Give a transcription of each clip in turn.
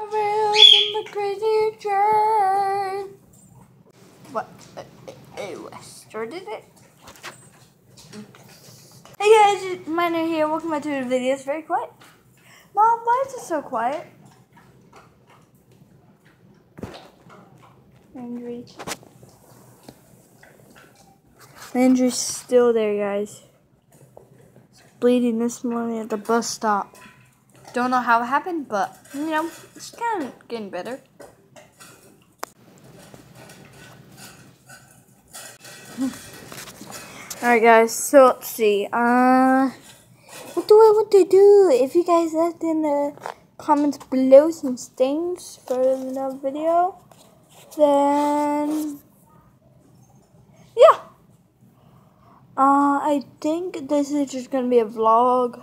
Around in the crazy train. What? Started it. Hey guys, it's Miner here. Welcome back to the video. It's very quiet. Mom, why is it so quiet? Landry. Landry's still there, guys. He's bleeding this morning at the bus stop. Don't know how it happened, but you know, it's kind of getting better. Alright guys, so let's see. Uh what do I want to do? If you guys left in the comments below some things for the video, then yeah. Uh I think this is just gonna be a vlog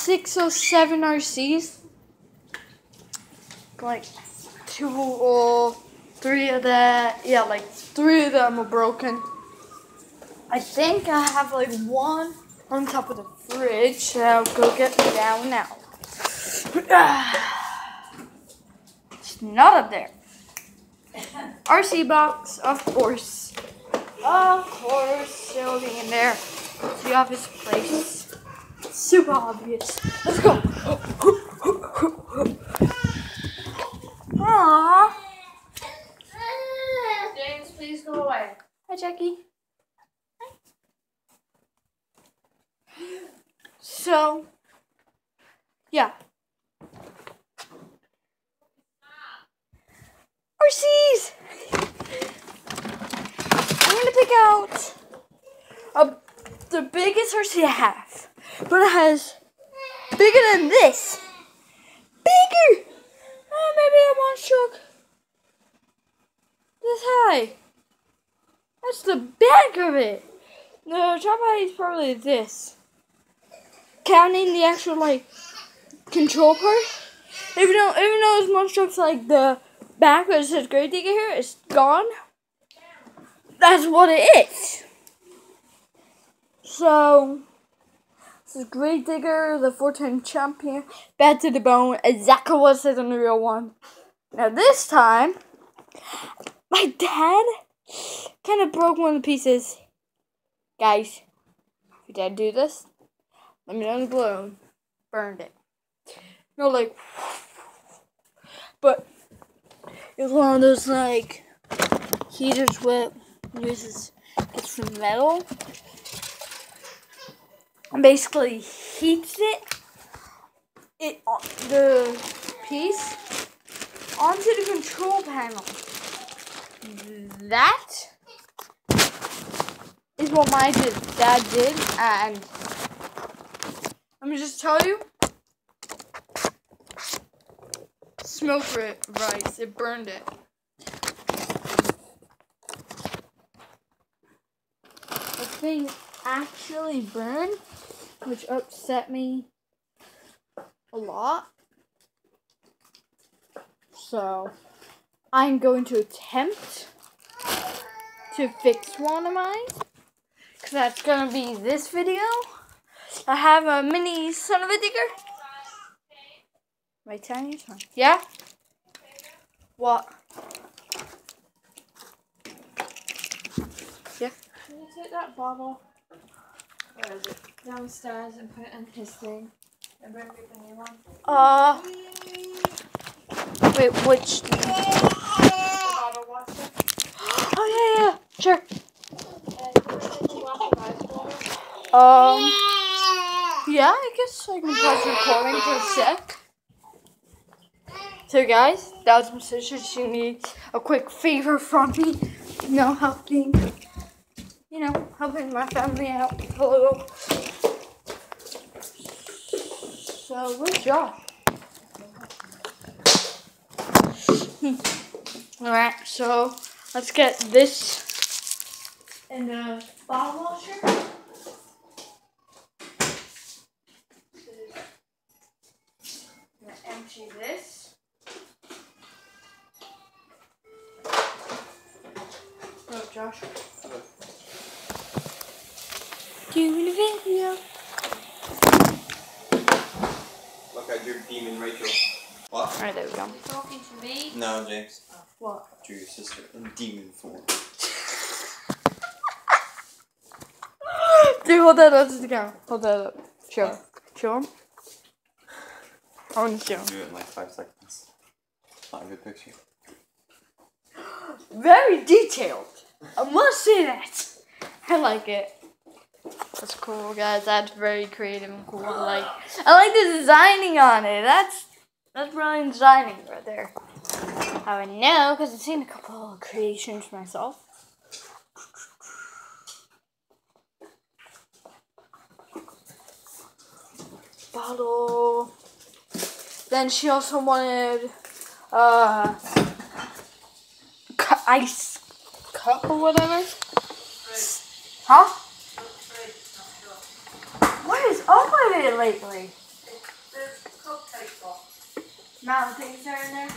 six or seven RCs. Like two or three of that, yeah, like three of them are broken. I think I have like one on top of the fridge, so I'll go get me down now. It's not up there. RC box, of course. Of course, still in there. The office place. Super obvious. Let's go. Aww. James, please go away. Hi, Jackie. Hi. So, yeah. RCs! I'm gonna pick out a, the biggest RC I have, but it has bigger than this. Bigger! Oh, maybe I want struck this high. That's the back of it. The top height is probably this. Counting the actual like control part. Even though even though it's monstrous like the back where it says Grave Digger here, it's gone. That's what it is. So this is Grave Digger, the four-time champion, bad to the bone, exactly what says on the real one. Now this time, my dad kind of broke one of the pieces. Guys, if your dad do this, let me know in the balloon. Burned it. No, like, but it was one of those like heaters where uses it's some metal basically heats it it uh, the piece onto the control panel. That is what my did, dad did, and let me just tell you, smoke it rice, it burned it. The thing actually burn, which upset me a lot. So, I'm going to attempt to fix one of mine. Because that's going to be this video. I have a mini Son-uva Digger. My tiny son. Yeah? What? Yeah? Can you take that bottle? Where is it? Downstairs and put it in his thing. And bring me the new one. Uh. Wait, which? Oh, yeah, yeah. Sure. And put it into water guys for me. Um. Yeah, I guess I can pause recording for a sec. So, guys, that was my sister. She needs a quick favor from me. No helping. You know, helping my family out a little. So, where's Josh? Hmm. Alright, so let's get this in the bottle washer. Empty this. Oh, Josh. Doing a video. Look at your demon Rachel. What? Alright, there we go. Talking to me. No, James. What? Drew your sister in demon form. Dude, hold that up to the camera. Hold that up. Show. him. Show him. I want to show him. Do it in like five seconds. Not a good picture. Very detailed. I must say that. I like it. That's cool, guys. That's very creative and cool. I like. I like the designing on it. That's that's brilliant designing right there. I would know because I've seen a couple of creations myself. Bottle. Then she also wanted uh cu- ice cup or whatever. Huh? What is up with it lately? Mountain things are in there.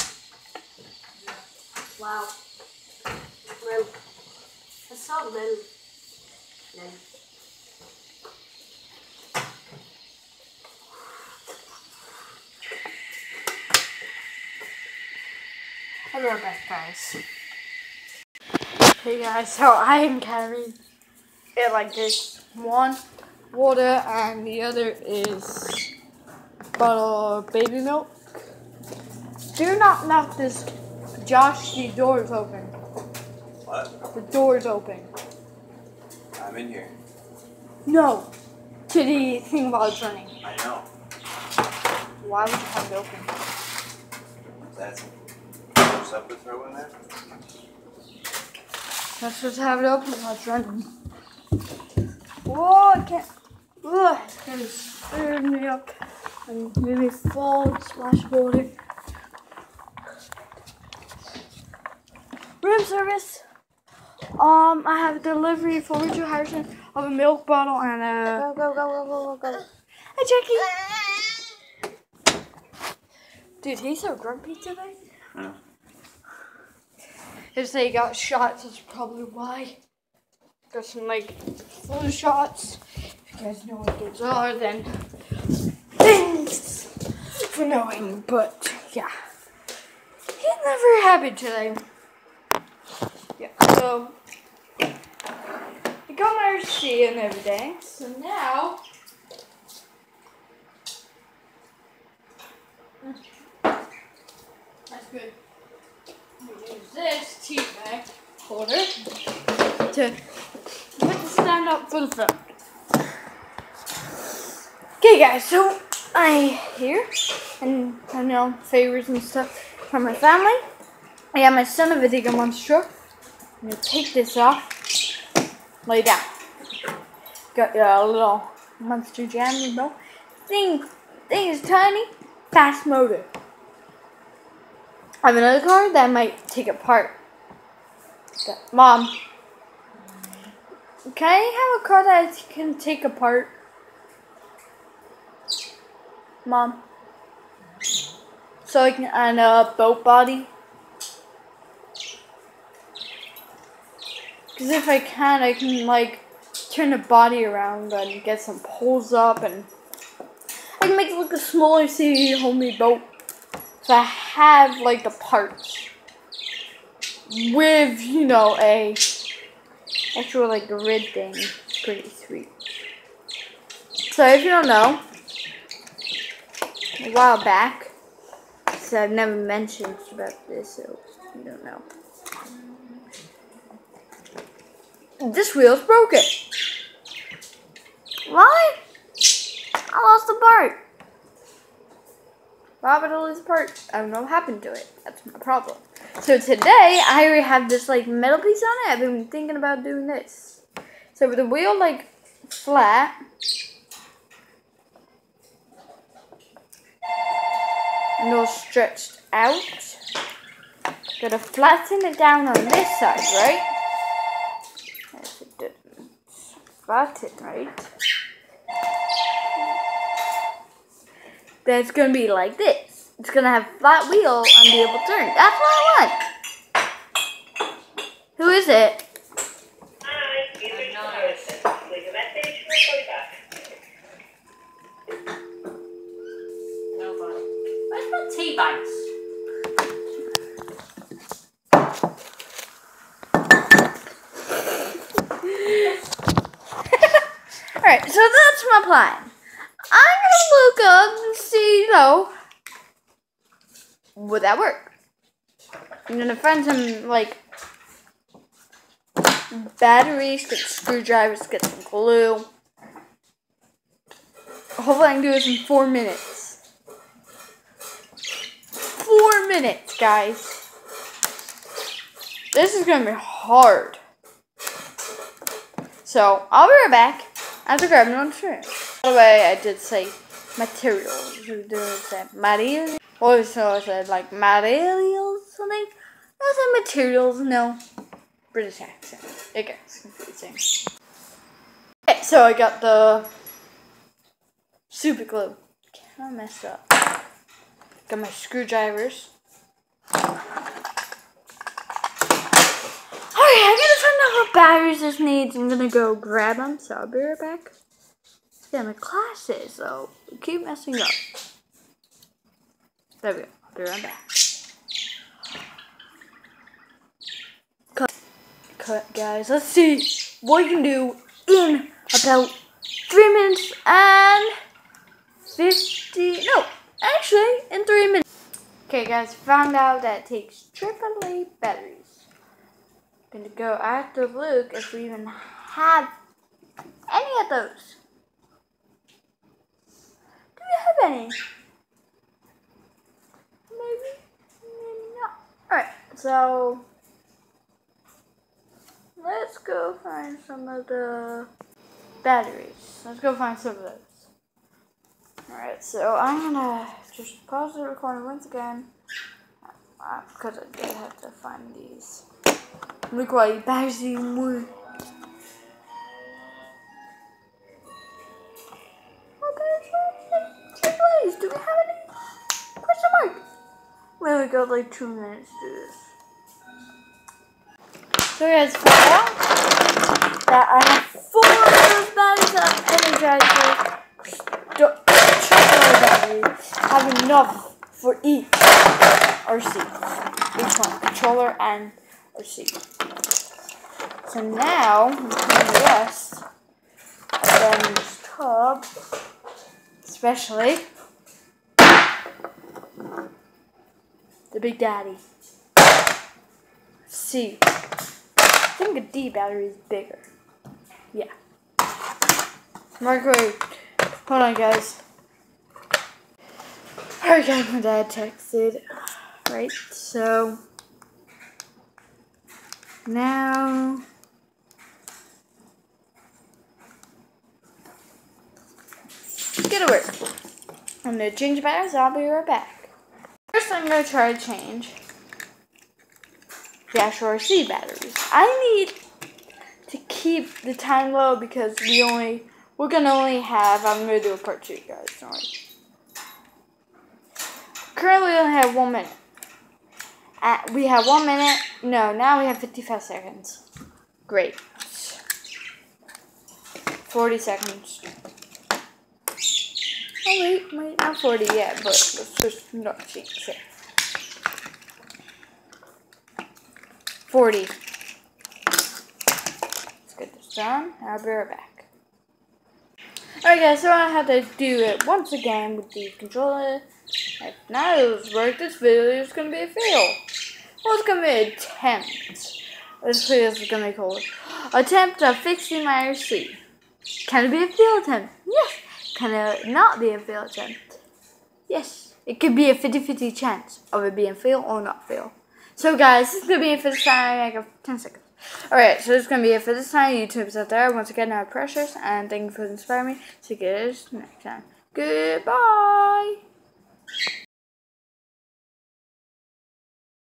Wow. Little. It's so little. Little. I'll back, guys. Hey guys, so I am carrying it like this. One, water, and the other is bottle of baby milk. Do not knock this. Josh, the door is open. What? The door is open. I'm in here. No. To the thing while it's running. I know. Why would you have it open? That's some stuff to throw in there. Let's just have it open while it's running. Whoa, I can't. Ugh, it's gonna stir me up and maybe fall, splash water. Room service. Um, I have a delivery for Richard Harrison of a milk bottle and a. Go, go, go, go, go, go, go. Hi, Jackie. Dude, he's so grumpy today. I know. If they got shots, that's probably why. Got some like flu shots. Guys know what those are, then thanks for knowing. But yeah, he's never very happy today. Yeah, so I got my receipt and everything. So now. That's good. We use this tea bag holder to put the stand up for the phone. Okay, guys, so I here and I know favors and stuff from my family. I got my son of a Vitiga Monstro. I'm gonna take this off, lay down. Got your little Monster Jam, you know. Thing, thing is tiny, fast motor. I have another car that I might take apart. Mom, can I have a car that I can take apart? Mom. So I can and a boat body. Because if I can, I can like turn the body around and get some poles up and I can make it look a smaller city homemade boat. So I have like the parts with you know a actual like grid thing. Pretty sweet. So if you don't know, a while back, so I've never mentioned about this, so you don't know. This wheel's broken. Why? I lost a part. Robert lose a part. I don't know what happened to it. That's my problem. So today I already have this like metal piece on it. I've been thinking about doing this. So with the wheel like flat. And all stretched out. Gotta flatten it down on this side, right? If it didn't flatten, right? Then it's gonna be like this. It's gonna have flat wheel and be able to turn. That's what I want. Who is it? Hi, you reached the service. Leave a message, we'll call you back. Nobody. Where's my tea bags? Alright, so that's my plan. I'm gonna look up and see, you know, would that work? Find some, like, batteries, get screwdrivers, get some glue. Hopefully, I can do this in four minutes. Four minutes, guys. This is gonna be hard. So, I'll be right back after grabbing one tree. By the way, I did say materials. You did say materials. Or so I said like materials or something. I said materials, no. British accent. It gets confusing. Okay, so I got the super glue. Kind of messed up. Got my screwdrivers. Alright, I'm gonna find out what batteries this needs. I'm gonna go grab them, so I'll be right back. Yeah, my classes, so keep messing up. There we go. I'll be right back. Guys. Let's see what we can do in about three minutes and fifty. No, actually, in three minutes. Okay, guys, found out that it takes AAA batteries. Gonna go after Luke if we even have any of those. Do we have any? Maybe, maybe not. Alright, so let's go find some of the batteries. Let's go find some of those. Alright, so I'm gonna just pause the recording once again uh, because I did have to find these. Look why batteries even more. Okay, so two. Do we have any? Question mark. We only got like two minutes to do this. So guys, found that I have four batteries of Energizer. Chocolate batteries. I have enough for each RC. Each one, controller and RC. So now, the rest this tub, especially the Big Daddy. C. I think a D battery is bigger. Yeah. Microwave. Hold on, guys. Alright, guys, my dad texted. Right, so now get to work. I'm gonna change the batteries. I'll be right back. First, I'm gonna try to change actual RC batteries. I need to keep the time low because we only we're gonna only have. I'm gonna do a part two, guys. Sorry. Currently, we only have one minute. Uh, we have one minute. No, now we have 55 seconds. Great. 40 seconds. Oh wait, wait, not 40 yet, but let's just not change it. 40. Let's get this done. I'll be right back. Alright guys, so I had to do it once again with the controller. If none of those work, this video is going to be a fail. Well, it's going to be an attempt. This is going to be called Attempt of Fixing My RC. Can it be a fail attempt? Yes. Can it not be a fail attempt? Yes. It could be a 50-50 chance of it being fail or not fail. So guys, this is to be it for this time. I got 10 seconds. Alright, so this is to be it for this time. YouTube's out there. Once again, I precious. And thank you for inspiring me. See you guys next time. Goodbye.